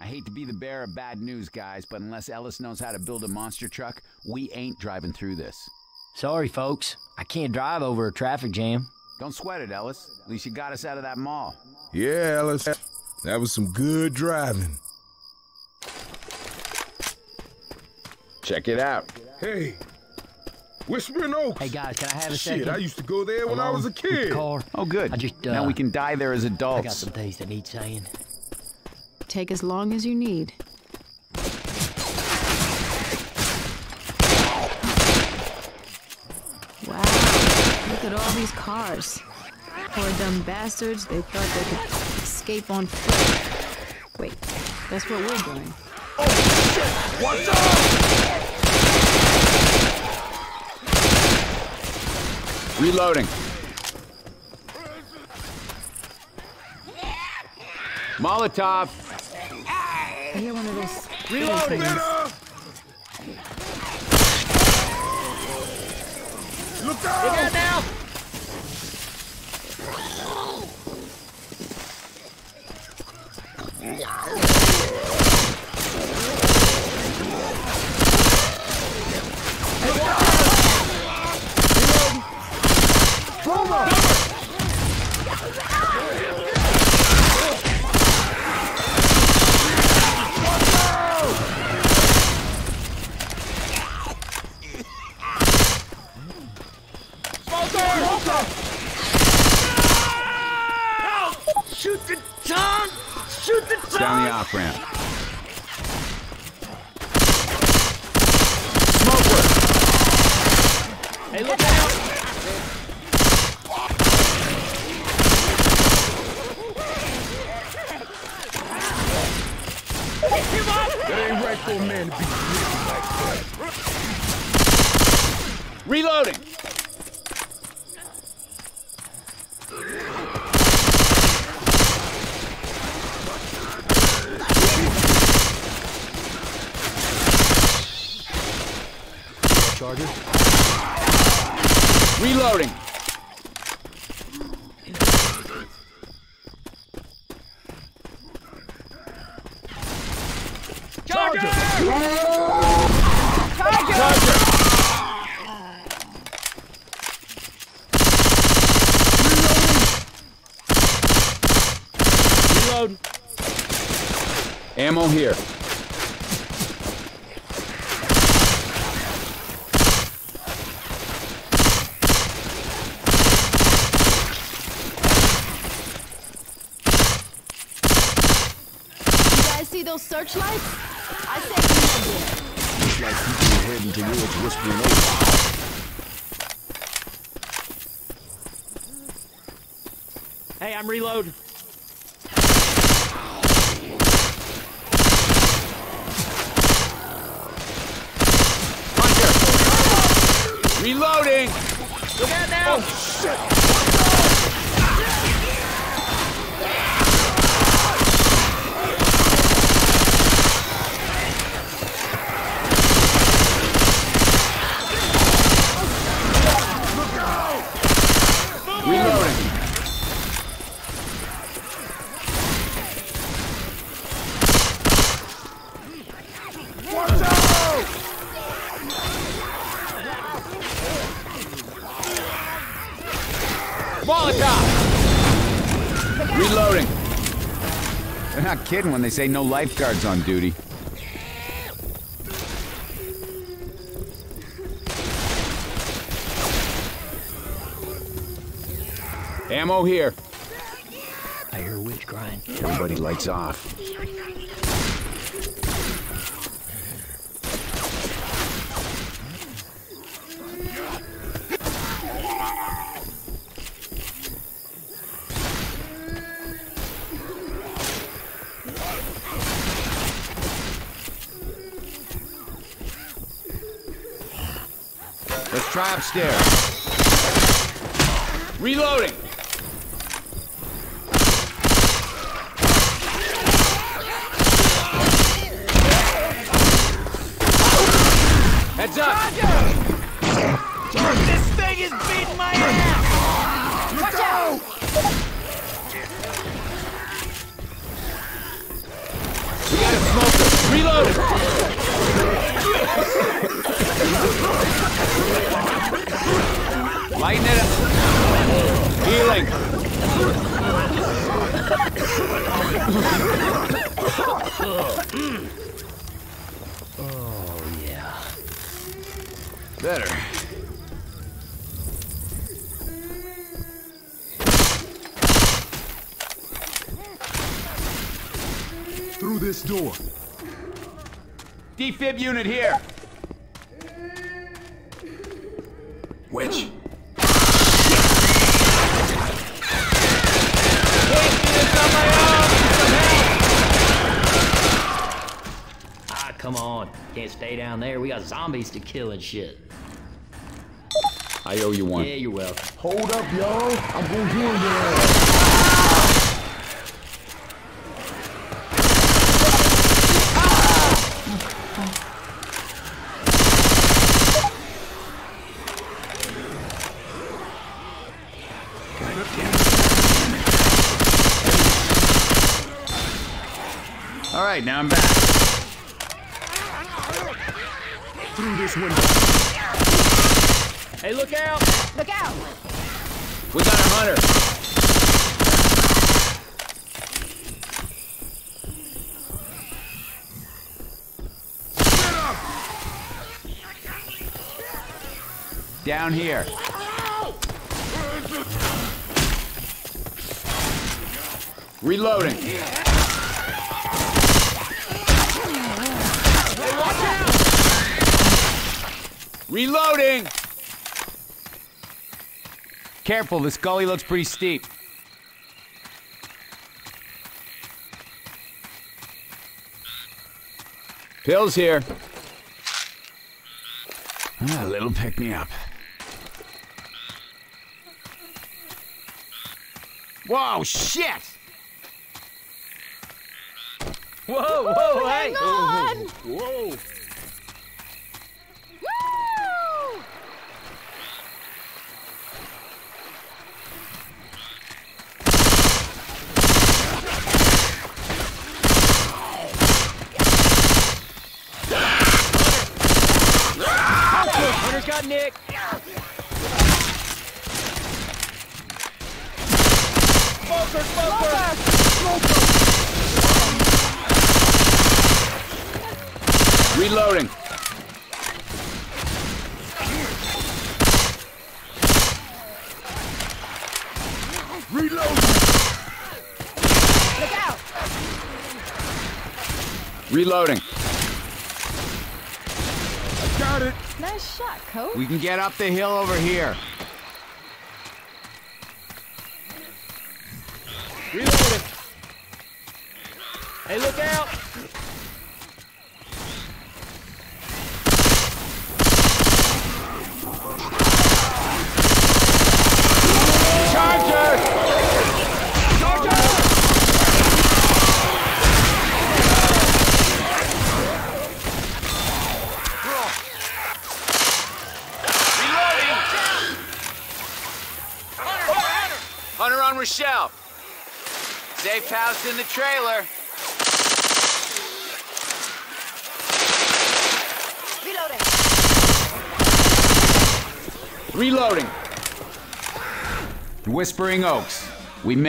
I hate to be the bearer of bad news, guys, but unless Ellis knows how to build a monster truck, we ain't driving through this. Sorry, folks. I can't drive over a traffic jam. Don't sweat it, Ellis. At least you got us out of that mall. Yeah, Ellis. That was some good driving. Check it out. Hey, Whispering Oaks. Hey, guys, can I have a Shit, second? I used to go there when I was a kid. Car. Oh, good. I just, uh, now we can die there as adults. I got some things that need saying. Take as long as you need. Wow, look at all these cars. Poor dumb bastards, they thought they could escape on foot. Wait, that's what we're doing. Reloading. Molotov. I hear one of those. Reloading. things. Look out! now. Shoot the tongue! Shoot the tongue! Down the off ramp. Hey, look out! That ain't right for a man to be like that. Reloading. Charger? Reloading. Charger! Reload. Ammo here. See searchlights? I said we had it. Looks like people are heading towards Whispering Oaks. Hey, I'm reloading. Hunter. Reloading. Look out now! Oh, reloading. Molotov! Reloading. They're not kidding when they say no lifeguards on duty. Ammo here. I hear a witch crying. Everybody lights off. Let's try upstairs. Reloading. Heads up. This thing is beating my ass! Better. Through this door. Defib unit here. Which? Ah, come on. Can't stay down there. We got zombies to kill and shit. I owe you one. Yeah, you're welcome. Hold up, y'all. I'm gonna heal your ass. All right, now I'm back. Through this window. Hey, look out! Look out! We got a hunter. Down here. Reloading. Reloading! Careful, this gully looks pretty steep. Pills here. Ah, a little pick me up. Whoa, shit! Whoa, whoa, hey! on! Whoa. Hunter's got Nick. Smoker, smoker! Reloading. Reload. Look out! Reloading. Got it. Nice shot, Coach. We can get up the hill over here. Reloading. Hey, look out! Hunter on Rochelle. Safe house in the trailer. Reloading. Reloading. Whispering Oaks. We made